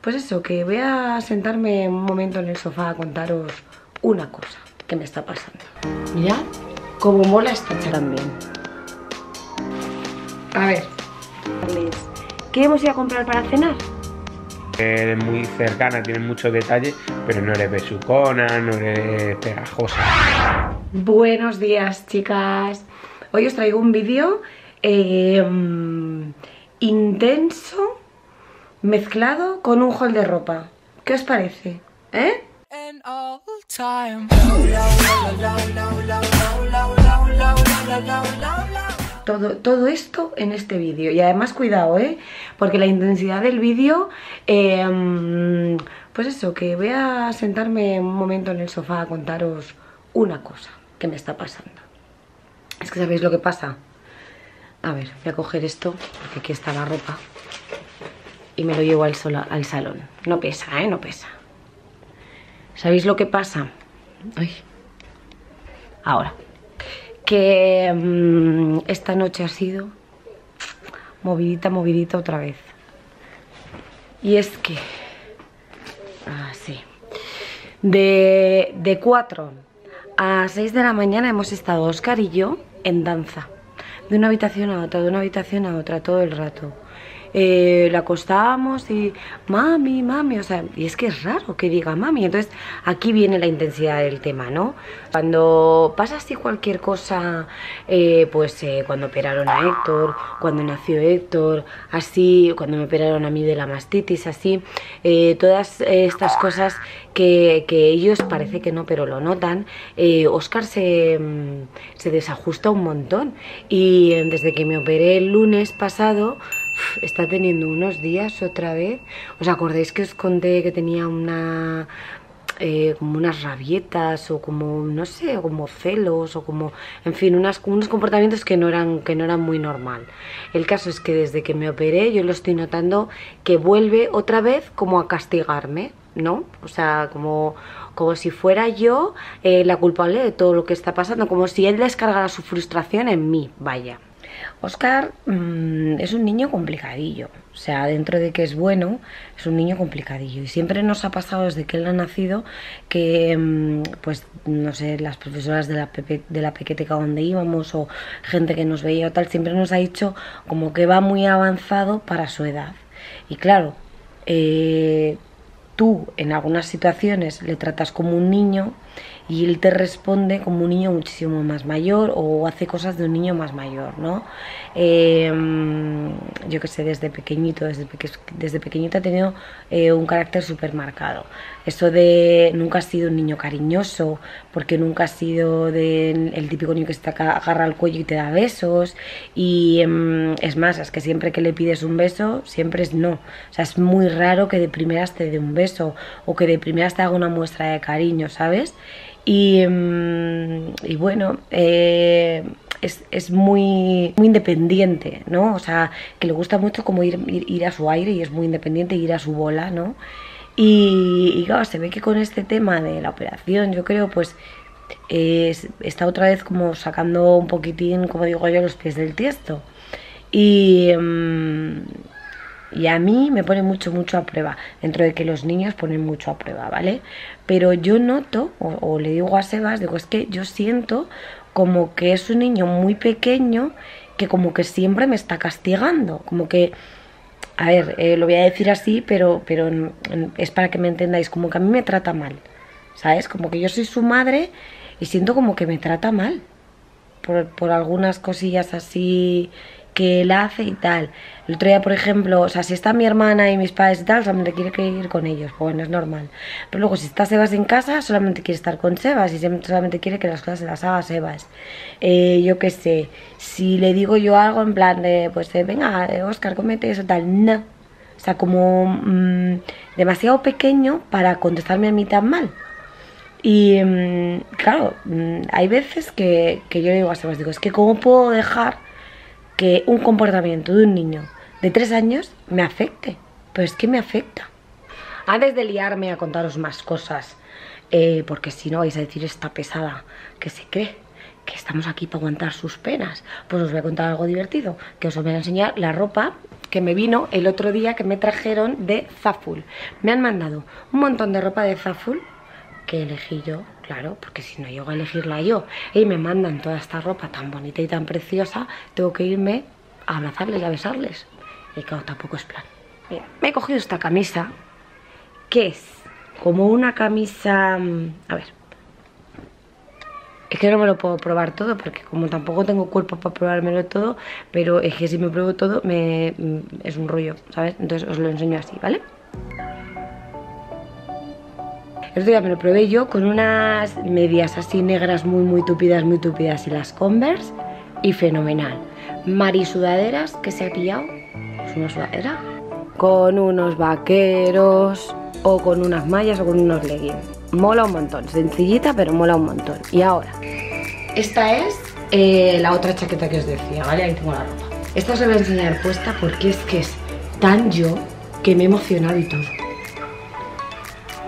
pues eso, que voy a sentarme un momento en el sofá a contaros una cosa que me está pasando. Mirad cómo mola esta también. A ver, ¿qué hemos ido a comprar para cenar? Es muy cercana, tiene muchos detalles, pero no eres besucona, no eres pegajosa. Buenos días, chicas. Hoy os traigo un vídeo eh, intenso mezclado con un haul de ropa. ¿Qué os parece? ¿Eh? Todo, todo, esto en este vídeo y además cuidado, ¿eh? Porque la intensidad del vídeo, eh, pues eso, que voy a sentarme un momento en el sofá a contaros una cosa que me está pasando. Es que sabéis lo que pasa. A ver, voy a coger esto porque aquí está la ropa y me lo llevo al, al salón. No pesa, ¿eh? No pesa. ¿Sabéis lo que pasa? Ay. Ahora. Que mmm, esta noche ha sido movidita, movidita otra vez. Y es que... Ah, sí. De, de 4 a 6 de la mañana hemos estado Oscar y yo en danza. De una habitación a otra, de una habitación a otra, todo el rato eh, la acostábamos y mami, mami, o sea, y es que es raro que diga mami, entonces aquí viene la intensidad del tema, ¿no? Cuando pasa así cualquier cosa, eh, pues eh, cuando operaron a Héctor, cuando nació Héctor, así, cuando me operaron a mí de la mastitis, así, eh, todas estas cosas que, que, ellos parece que no, pero lo notan, Oscar se, mm, se desajusta un montón y desde que me operé el lunes pasado, está teniendo unos días otra vez. ¿Os acordáis que os conté que tenía una... Eh, como unas rabietas o como, no sé, como celos o como, en fin, unas, unos comportamientos que no, eran, que no eran muy normal. El caso es que desde que me operé yo lo estoy notando que vuelve otra vez como a castigarme, ¿no? O sea, como, como si fuera yo eh, la culpable de todo lo que está pasando, como si él descargara su frustración en mí, vaya. Oscar mmm, es un niño complicadillo, o sea, dentro de que es bueno, es un niño complicadillo. Y siempre nos ha pasado desde que él ha nacido que, mmm, pues, no sé, las profesoras de la, pepe, de la pequeteca donde íbamos o gente que nos veía o tal, siempre nos ha dicho como que va muy avanzado para su edad. Y claro, eh, tú en algunas situaciones le tratas como un niño y él te responde como un niño muchísimo más mayor o hace cosas de un niño más mayor, ¿no? Eh, yo que sé, desde pequeñito, desde, peque, desde pequeñito ha tenido eh, un carácter súper marcado. Eso de nunca ha sido un niño cariñoso, porque nunca ha sido el típico niño que se agarra al cuello y te da besos, y eh, es más, es que siempre que le pides un beso, siempre es no. O sea, es muy raro que de primeras te dé un beso o que de primeras te haga una muestra de cariño, ¿sabes? Y, mm, y bueno, eh, es, es, muy, muy independiente, ¿no? O sea, que le gusta mucho como ir, ir, a su aire y es muy independiente, ir a su bola, ¿no? Y, claro, se ve que con este tema de la operación, yo creo, pues está otra vez como sacando un poquitín, como digo yo, los pies del tiesto. Y... Mmm, y a mí me pone mucho, mucho a prueba, dentro de que los niños ponen mucho a prueba, ¿vale? Pero yo noto, o, le digo a Sebas, digo, es que yo siento como que es un niño muy pequeño que como que siempre me está castigando, como que, a ver, eh, lo voy a decir así, pero, pero es para que me entendáis, como que a mí me trata mal, ¿sabes? Como que yo soy su madre y siento como que me trata mal por, por algunas cosillas así que él hace y tal. El otro día, por ejemplo, o sea, si está mi hermana y mis padres y tal, solamente quiere ir con ellos, bueno, es normal. Pero luego, si está Sebas en casa, solamente quiere estar con Sebas y solamente quiere que las cosas se las haga Sebas. Eh, yo qué sé, si le digo yo algo en plan de, pues, eh, venga, Oscar, comete eso, tal, no. O sea, como mmm, demasiado pequeño para contestarme a mí tan mal. Y mmm, claro, mmm, hay veces que, que yo le digo a Sebas, digo, es que cómo puedo dejar que un comportamiento de un niño de tres años me afecte. Pero es que me afecta. Antes de liarme a contaros más cosas, eh, porque si no vais a decir esta pesada que se cree que estamos aquí para aguantar sus penas, pues os voy a contar algo divertido, que os voy a enseñar la ropa que me vino el otro día que me trajeron de Zaful. Me han mandado un montón de ropa de Zaful que elegí yo, claro, porque si no llego a elegirla yo y me mandan toda esta ropa tan bonita y tan preciosa, tengo que irme a abrazarles y a besarles. Y claro, tampoco es plan. me he cogido esta camisa, que es como una camisa... Mm, a ver, es que no me lo puedo probar todo porque como tampoco tengo cuerpo para probármelo todo, pero es que si me pruebo todo mm, es un rollo, ¿sabes? Entonces os lo enseño así, ¿vale? Esto ya me lo probé yo con unas medias así negras muy muy tupidas, muy tupidas y las Converse y fenomenal. Mari sudaderas que se ha pillado, es una sudadera, con unos vaqueros o con unas mallas o con unos leggings mola un montón, sencillita pero mola un montón. Y ahora, esta es eh, la otra chaqueta que os decía, ¿vale? Ahí tengo la ropa. Esta os la voy a enseñar puesta porque es que es tan yo que me he emocionado y todo.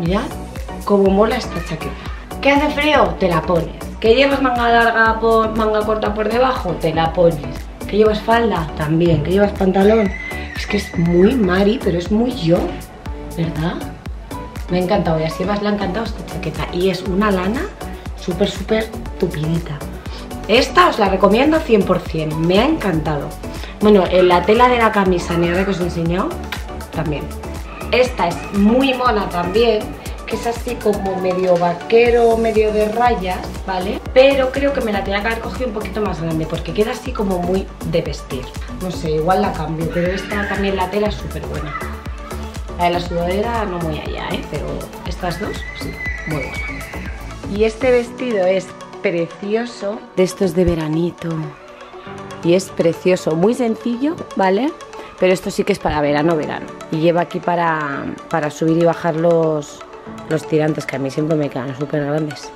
Mirad cómo mola esta chaqueta. ¿Qué hace frío? Te la pones. ¿Que llevas manga larga por manga corta por debajo? Te la pones. ¿Que llevas falda? También. ¿Que llevas pantalón? Es que es muy Mari, pero es muy yo, ¿verdad? Me ha encantado y así más le ha encantado esta chaqueta. Y es una lana súper, súper tupidita. Esta os la recomiendo 100%, me ha encantado. Bueno, en la tela de la camisa negra que os he enseñado, también. Esta es muy mona también, que es así como medio vaquero, medio de rayas, ¿vale? Pero creo que me la tenía que haber cogido un poquito más grande, porque queda así como muy de vestir. No sé, igual la cambio, pero esta también la tela es súper buena. La de la sudadera no muy allá, ¿eh? pero estas dos sí, muy buenas. Y este vestido es precioso. De estos de veranito. Y es precioso, muy sencillo, ¿vale? Pero esto sí que es para verano, verano. Y lleva aquí para, para subir y bajar los, los tirantes, que a mí siempre me quedan súper grandes.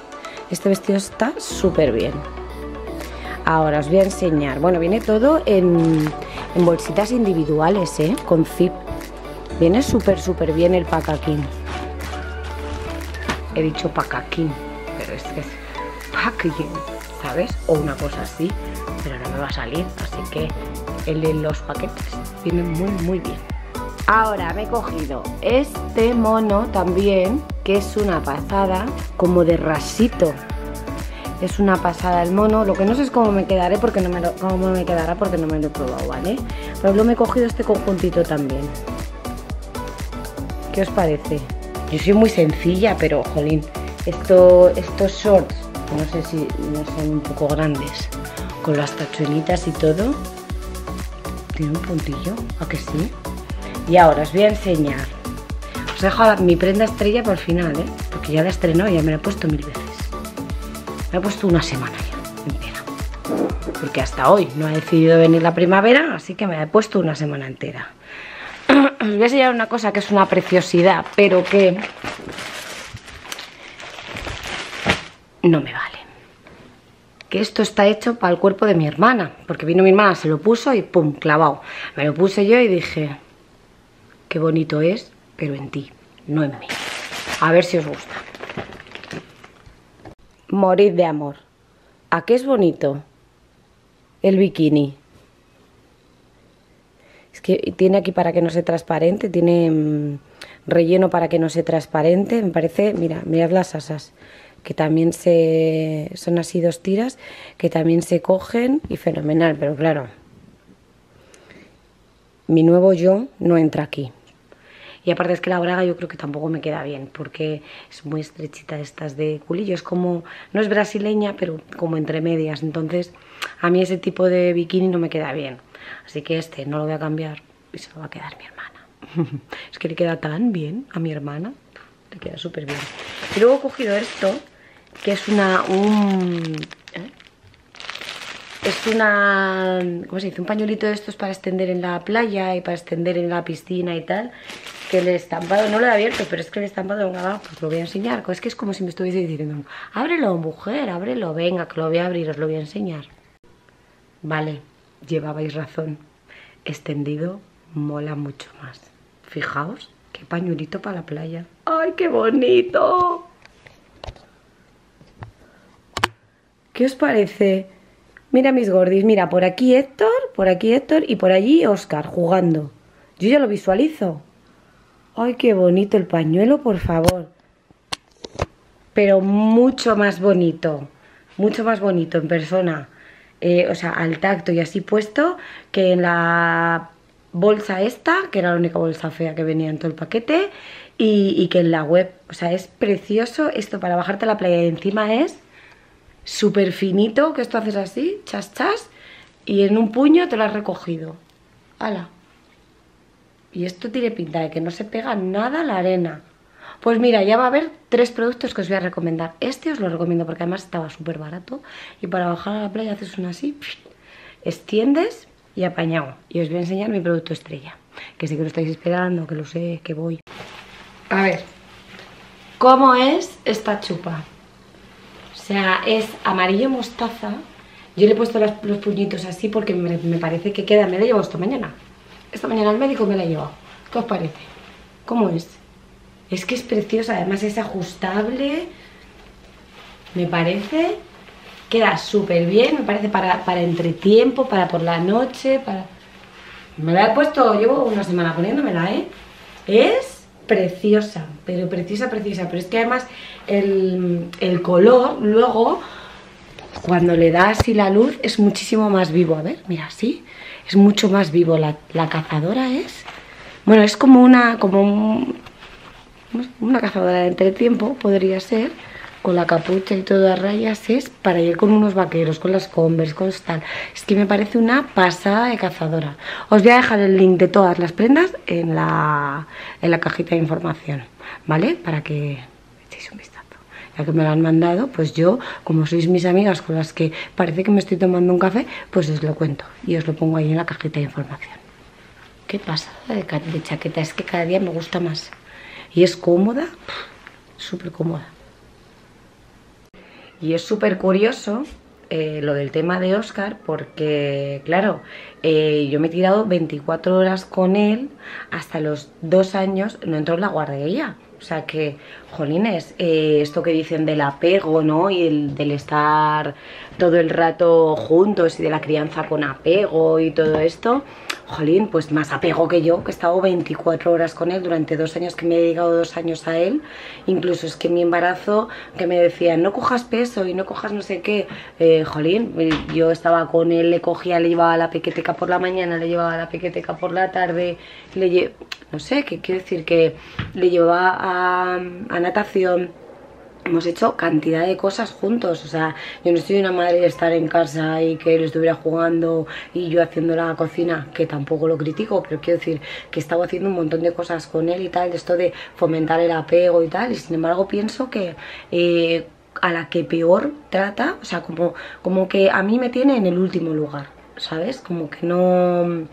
Este vestido está súper bien. Ahora os voy a enseñar. Bueno, viene todo en, bolsitas individuales, ¿eh? Con zip. Viene súper, súper bien el pacaquín. He dicho pacaquín, pero es que es ¿sabes? O una cosa así, pero no me va a salir, así que el de los paquetes viene muy, muy bien. Ahora me he cogido este mono también, que es una pasada, como de rasito. Es una pasada el mono, lo que no sé es cómo me quedaré porque no me cómo me quedará porque no me lo he probado, ¿vale? Pero luego me he cogido este conjuntito también. ¿Qué os parece? Yo soy muy sencilla, pero, jolín, esto, estos shorts, no sé si no son un poco grandes, con las tachuelitas y todo, tiene un puntillo, ¿a que sí? Y ahora os voy a enseñar. Os dejo mi prenda estrella por final, ¿eh? Porque ya la estrenó y ya me la he puesto mil veces. Me he puesto una semana ya, entera. Porque hasta hoy no ha decidido venir la primavera, así que me la he puesto una semana entera os voy a enseñar una cosa que es una preciosidad, pero que no me vale. Que esto está hecho para el cuerpo de mi hermana, porque vino mi hermana, se lo puso y pum, clavado. Me lo puse yo y dije, qué bonito es, pero en ti, no en mí. A ver si os gusta. Morid de amor. ¿A qué es bonito? El bikini que tiene aquí para que no sea transparente, tiene mm, relleno para que no sea transparente. Me parece, mira, mirad las asas, que también se son así dos tiras, que también se cogen y fenomenal, pero claro, mi nuevo yo no entra aquí. Y aparte es que la braga yo creo que tampoco me queda bien, porque es muy estrechita estas de culillo. Es como, no es brasileña, pero como entre medias. Entonces, a mí ese tipo de bikini no me queda bien. Así que este no lo voy a cambiar y se lo va a quedar mi hermana. es que le queda tan bien a mi hermana. Le queda súper bien. Y luego he cogido esto, que es una... Un, ¿eh? Es una... ¿Cómo se dice? Un pañuelito de estos para extender en la playa y para extender en la piscina y tal. Que el estampado, no lo he abierto, pero es que el estampado, venga, pues lo voy a enseñar. Es que es como si me estuviese diciendo, ábrelo, mujer, ábrelo, venga, que lo voy a abrir, os lo voy a enseñar. Vale, llevabais razón. Extendido mola mucho más. Fijaos, qué pañuelito para la playa. ¡Ay, qué bonito! ¿Qué os parece? Mira mis gordis, mira, por aquí Héctor, por aquí Héctor y por allí Oscar jugando. Yo ya lo visualizo. Ay, qué bonito el pañuelo, por favor. Pero mucho más bonito. Mucho más bonito en persona. Eh, o sea, al tacto y así puesto que en la bolsa esta, que era la única bolsa fea que venía en todo el paquete, y, que en la web. O sea, es precioso. Esto para bajarte la playa y encima es súper finito, que esto haces así, chas, chas, y en un puño te lo has recogido. ¡Hala! Y esto tiene pinta de que no se pega nada a la arena. Pues mira, ya va a haber tres productos que os voy a recomendar. Este os lo recomiendo porque además estaba súper barato. Y para bajar a la playa haces una así, extiendes y apañado. Y os voy a enseñar mi producto estrella. Que sé que lo estáis esperando, que lo sé, que voy. A ver, ¿cómo es esta chupa? Sea, es amarillo mostaza. Yo le he puesto los, puñitos así porque me, parece que queda. Me la he llevado esta mañana. Esta mañana al médico me la he llevado. ¿Qué os parece? ¿Cómo es? Es que es preciosa, además es ajustable. Me parece. Queda súper bien, me parece para, para entretiempo, para por la noche, para... Me la he puesto, llevo una semana poniéndomela, ¿eh? Es preciosa, pero preciosa, preciosa. Pero es que además el, el color luego, cuando le da así la luz, es muchísimo más vivo. A ver, mira, así. Es mucho más vivo. La, la cazadora es... Bueno, es como una... Como un, una cazadora de entretiempo, podría ser, con la capucha y todo a rayas, es para ir con unos vaqueros, con las Converse, con tal. Es que me parece una pasada de cazadora. Os voy a dejar el link de todas las prendas en la, en la cajita de información, ¿vale? Para que echéis un vistazo. Ya que me lo han mandado, pues yo, como sois mis amigas con las que parece que me estoy tomando un café, pues os lo cuento y os lo pongo ahí en la cajita de información. Qué pasada de, de chaqueta, es que cada día me gusta más y es cómoda, súper cómoda. Y es súper curioso eh, lo del tema de Oscar porque, claro, eh, yo me he tirado 24 horas con él hasta los dos años, no entró en la guardería. O sea que, jolines, eh, esto que dicen del apego, ¿no? Y el, del estar todo el rato juntos y de la crianza con apego y todo esto, jolín, pues más apego que yo, que he estado 24 horas con él durante dos años, que me he dedicado dos años a él. Incluso es que mi embarazo, que me decían, no cojas peso y no cojas no sé qué, eh, jolín, yo estaba con él, le cogía, le llevaba la pequeteca por la mañana, le llevaba la pequeteca por la tarde, le lle no sé, qué quiero decir, que le llevaba a natación, hemos hecho cantidad de cosas juntos, o sea, yo no soy una madre de estar en casa y que él estuviera jugando y yo haciendo la cocina, que tampoco lo critico, pero quiero decir que he estado haciendo un montón de cosas con él y tal, de esto de fomentar el apego y tal, y sin embargo pienso que... Eh, a la que peor trata, o sea, como, como que a mí me tiene en el último lugar, ¿sabes? Como que no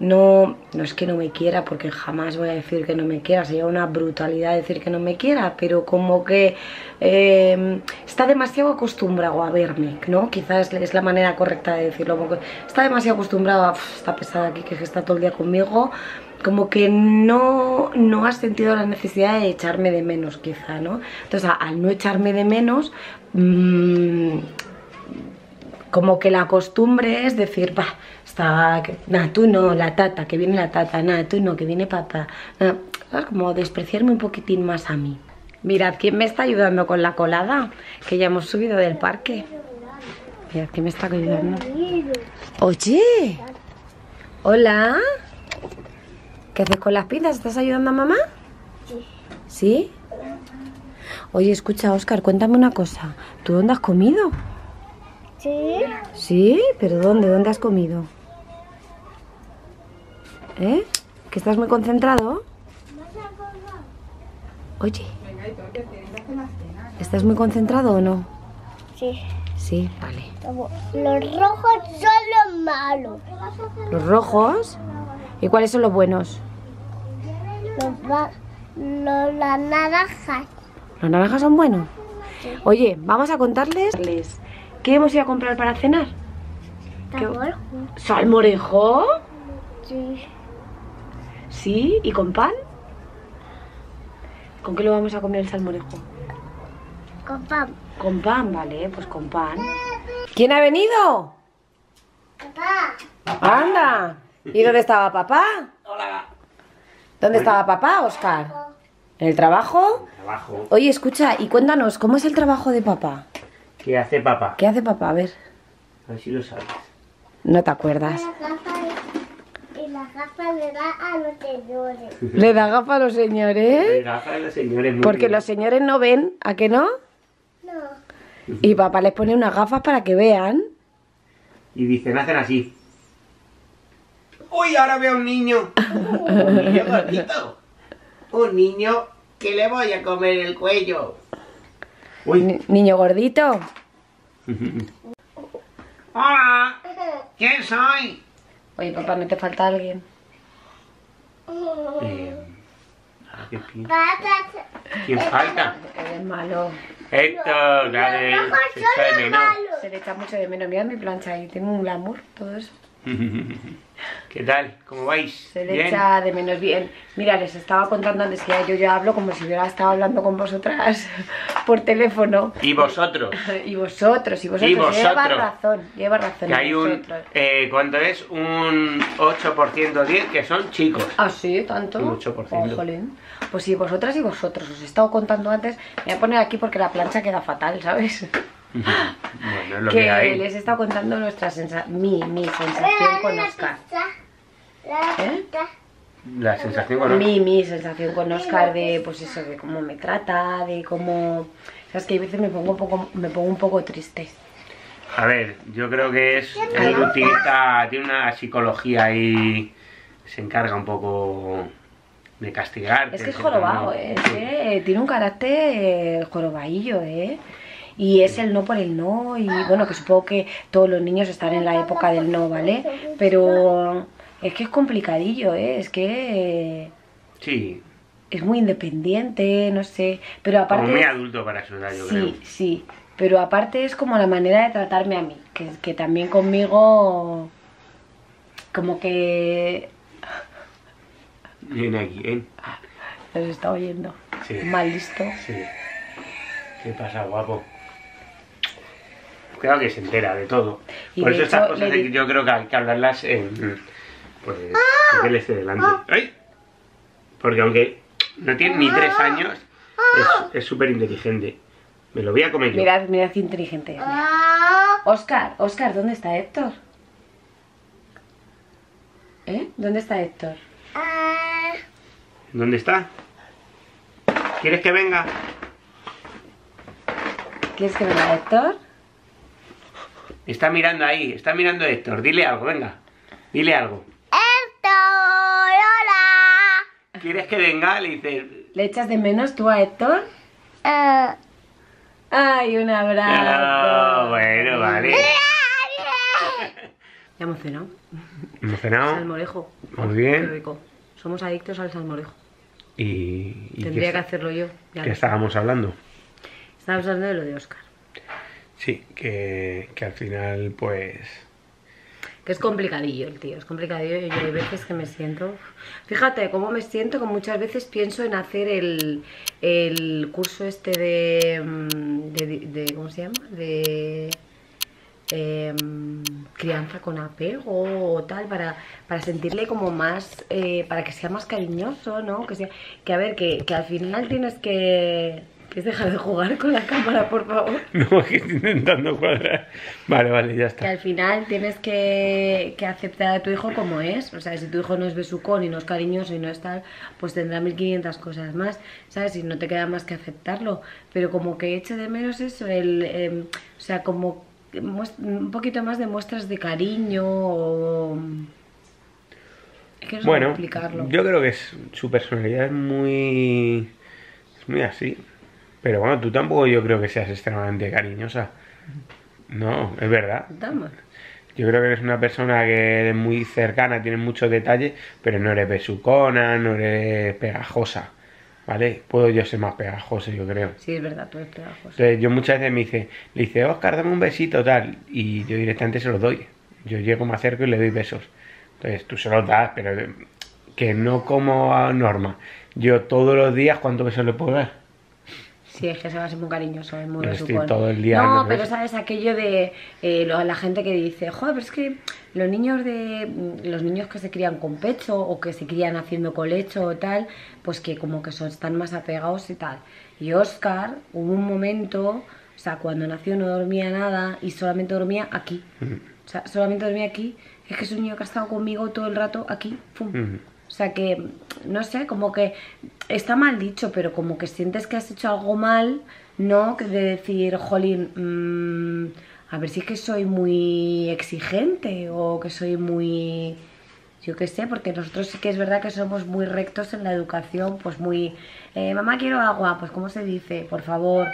no, no es que no me quiera, porque jamás voy a decir que no me quiera, sería una brutalidad decir que no me quiera, pero como que eh, está demasiado acostumbrado a verme, ¿no? Quizás es la manera correcta de decirlo, porque está demasiado acostumbrado a, esta pesada aquí que está todo el día conmigo, como que no, no has sentido la necesidad de echarme de menos, quizá, ¿no? Entonces, al no echarme de menos, mmm, como que la costumbre es decir, va, está, nada, tú no, la tata, que viene la tata, nada, tú no, que viene papá, nada, como despreciarme un poquitín más a mí. Mirad, ¿quién me está ayudando con la colada? Que ya hemos subido del parque. Mirad, ¿quién me está ayudando? Oye, hola. ¿Qué haces con las pinzas? ¿Estás ayudando a mamá? Sí. ¿Sí? Oye, escucha, Oscar, cuéntame una cosa. ¿Tú dónde has comido? Sí. ¿Sí? ¿Pero dónde? ¿Dónde has comido? ¿Eh? ¿Que estás muy concentrado? Oye. ¿Estás muy concentrado o no? Sí. Sí, vale. Los rojos son los malos. ¿Los rojos? ¿Y cuáles son los buenos? Los, los las naranjas. ¿Los naranjas son buenos? Oye, vamos a contarles qué hemos ido a comprar para cenar. ¿Salmorejo? Sí. Sí, ¿y con pan? ¿Con qué lo vamos a comer el salmorejo? Con pan. Con pan, vale, pues con pan. ¿Quién ha venido? Papá. Anda. ¿Y dónde estaba papá? ¿Dónde estaba papá, Oscar? ¿En el trabajo? Abajo. Oye, escucha, y cuéntanos, ¿cómo es el trabajo de papá? ¿Qué hace papá? ¿Qué hace papá? A ver, A ver si lo sabes. no te acuerdas. La gafa le da a los señores. ¿Le da gafa a los señores? El gafa de los señores muy Porque bien. los señores no ven, ¿a que no? No. Y papá les pone unas gafas para que vean. Y dicen, hacen así. ¡Uy, ahora veo a un niño! Un niño gordito. Un niño que le voy a comer el cuello. Uy. Ni- niño gordito. ¡Hola! ¿Quién soy? Oye, papá, ¿no te falta alguien? Eh, ah, ¿qué pi- Patas. ¿Quién falta? Eres malo. Héctor, dale. Se echa de son menos. malos. Se le echa mucho de menos. Mira mi plancha ahí, tiene un glamour, todo eso. ¿Qué tal? ¿Cómo vais? Se le ¿Bien? echa de menos bien. Mira, les estaba contando antes que ya yo ya hablo como si hubiera estado hablando con vosotras por teléfono. ¿Y vosotros? Y vosotros, y vosotros, Y vosotros. lleva razón, lleva razón. Que hay un... Eh, ¿Cuánto es? Un 8% 10 que son chicos. Ah, sí, tanto. Un 8%. Oh, jolín. Pues sí, vosotras y vosotros. Os he estado contando antes. Me voy a poner aquí porque la plancha queda fatal, ¿sabes? bueno, es lo que que hay. les he estado contando nuestra sensa mi, mi sensación con la Oscar. pizza. La ¿Eh? La sensación con Mi, mi sensación con Oscar de, pues eso, de cómo me trata, de cómo... Sabes que a veces me pongo un poco, me pongo un poco triste. A ver, yo creo que es... Él utiliza... Tiene una psicología y... Se encarga un poco de castigarte. Es que es jorobado, ¿eh? Es que tiene un carácter eh, jorobadillo, ¿eh? Y es el no por el no, y bueno, que supongo que todos los niños están en la época del no, ¿vale? Pero es que es complicadillo, ¿eh? Es que Sí, es muy independiente, no sé. Pero como aparte... muy adulto para su edad, yo creo. Sí, sí. Pero aparte es como la manera de tratarme a mí, que, que también conmigo como que Viene aquí, ¿eh? los está oyendo. Sí. Mal listo. Sí. ¿Qué pasa, guapo? Claro que se entera de todo. Y Por de eso estas cosas le yo creo que hay que hablarlas en... Pues... que él esté delante. ¡Ay! Porque aunque no tiene ni tres años, es- súper inteligente. Me lo voy a comer yo. Mirad, mirad qué inteligente. es. Ah. Oscar, Oscar, ¿dónde está Héctor? ¿Eh? ¿Dónde está Héctor? Ah. ¿Dónde está? ¿Quieres que venga? ¿Quieres que venga Héctor? Está mirando ahí, está mirando Héctor. Dile algo, venga. Dile algo. ¿Quieres que venga? Le dice... ¿Le echas de menos tú a Héctor? Ah. ¡Ay, un abrazo! Ah, bueno, vale. Ya hemos cenado. Emocionado. Salmorejo. Muy Qué bien. rico. Somos adictos al salmorejo. Y, y Tendría que hacerlo yo. Ya ¿Qué estábamos hablando? Estábamos hablando de lo de Oscar. Sí, que, que al final, pues. Que es complicadillo el tío, es complicadillo. Yo hay veces que me siento. Fíjate cómo me siento, que muchas veces pienso en hacer el, el curso este de, mm, de, ¿Cómo se llama? De. em, crianza con apego o tal para, para sentirle como más eh, para que sea más cariñoso no que sea que a ver que, que al final tienes que ¿Quieres dejar de jugar con la cámara, por favor? No, que estoy intentando cuadrar. Vale, vale, ya Que está. al final tienes que, que aceptar a tu hijo como es. O sea, si tu hijo no es besucón y no es cariñoso y no es tal, pues tendrá 1500 cosas más, ¿sabes? Y no te queda más que aceptarlo. Pero como que eche de menos eso, el, em, o sea, como que un poquito más de muestras de cariño o... Es que no Bueno, explicarlo. yo creo que es, su personalidad es muy. Es muy así. Pero bueno, tú tampoco yo creo que seas extremadamente cariñosa. No, es verdad. Dama. Yo creo que eres una persona que eres muy cercana, tienes muchos detalles, pero no eres besucona, no eres pegajosa. ¿Vale? Puedo yo ser más pegajoso, yo creo. Sí, es verdad, tú eres pegajoso. Entonces yo muchas veces me dice, le dice, Oscar, dame un besito, tal. Y yo directamente se los doy. Yo llego, me acerco y le doy besos. Entonces tú se los das, pero que no como a norma. Yo todos los días, ¿cuántos besos le puedo dar? Sí, es que se va a ser muy cariñoso, es muy Yo estoy besucón. todo el día No, pero sabes aquello de eh, lo- la gente que dice, joder, pero es que los niños de los niños que se crían con pecho o que se crían haciendo colecho o tal, pues que como que son, están más apegados y tal. Y Oscar, hubo un momento, o sea, cuando nació no dormía nada y solamente dormía aquí. O sea, solamente dormía aquí. Es que es un niño que ha estado conmigo todo el rato aquí. O sea que, no sé, como que está mal dicho, pero como que sientes que has hecho algo mal, ¿no? Que de decir, jolín, mm, a ver si es que soy muy exigente o que soy muy... Yo qué sé, porque nosotros sí que es verdad que somos muy rectos en la educación, pues muy... eh, mamá, quiero agua, pues ¿cómo se dice? Por favor.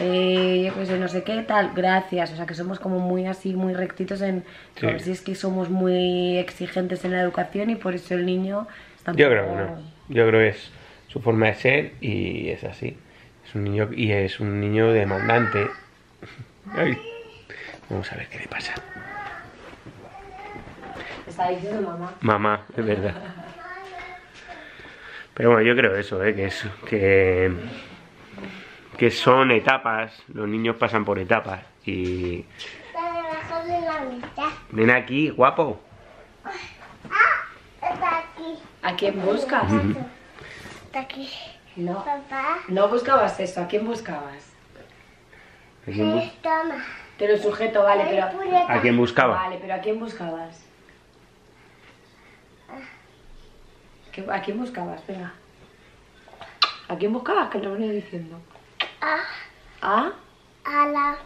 Eh, yo qué sé, no sé qué, tal, gracias. O sea que somos como muy así, muy rectitos en... Sí. A ver si es que somos muy exigentes en la educación y por eso el niño está Yo creo que no. Yo creo que es su forma de ser y es así. Es un niño y es un niño demandante. Ay. Vamos a ver qué le pasa. Está diciendo mamá. Mamá, es verdad. Pero bueno, yo creo eso, ¿eh? que es que que son etapas. Los niños pasan por etapas y Está debajo de la mitad. ven aquí, guapo. Está aquí. ¿A quién buscas? Está aquí. No. Papá. No buscabas eso, ¿a quién buscabas? ¿A quién, bus- Toma. Te lo sujeto, vale, pero... a quién buscaba? Vale, pero ¿a quién buscabas? ¿Qué- ¿A quién buscabas? Venga. ¿A quién buscabas? Que te lo venía diciendo. Ah, ¿Ah? a la.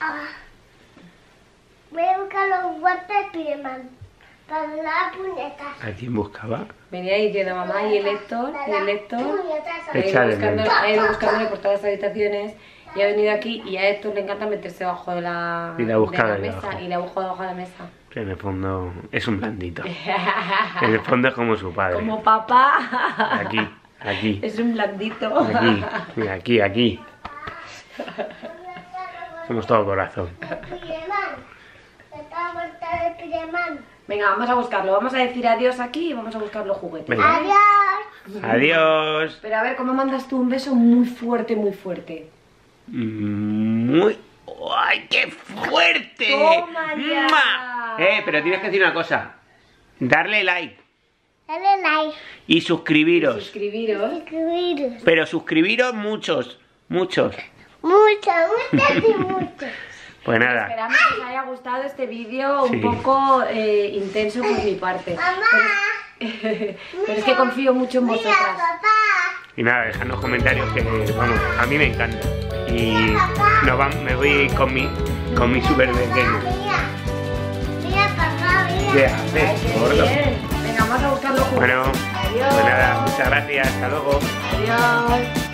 Ah. Voy a buscar los guantes de Spiderman. Para las puñetas. ¿A quién buscaba? Venía diciendo mamá y el Héctor, y el Héctor... Ha ido, buscándole, ven. ha ido buscándole por todas las habitaciones y ha venido aquí y a Héctor le encanta meterse debajo de la, Y la de la mesa abajo. y la ha buscado debajo de la mesa. Que en el fondo es un blandito. En el fondo es como su padre. Como papá. Aquí, aquí, Es un blandito. aquí, mira, aquí, aquí. Somos todo corazón. Venga, vamos a buscarlo. Vamos a decir adiós aquí y vamos a buscar los juguetes. Venga. Adiós. Adiós. Pero a ver, ¿cómo mandas tú un beso muy fuerte, muy fuerte? Muy... ¡Ay, qué fuerte! Toma ya. Eh, pero tienes que decir una cosa. Darle like Dale like. y suscribiros. Suscribiros. Suscribiros. Pero suscribiros muchos, muchos. Mucho, muchas y mucho. Pues nada, Esperamos que os haya gustado este vídeo Sí. un poco eh, intenso por mi parte. Mamá. Pero es que confío mucho en Mira, vosotras. papá. y nada, dejadnos comentarios que, vamos, a mí me encanta. Y nos me voy con mi, con mi super pequeño. Mira. Mira, papá, mira. Vamos a buscar los juguetes. Bueno, Adiós. pues nada, muchas gracias, hasta luego. Adiós.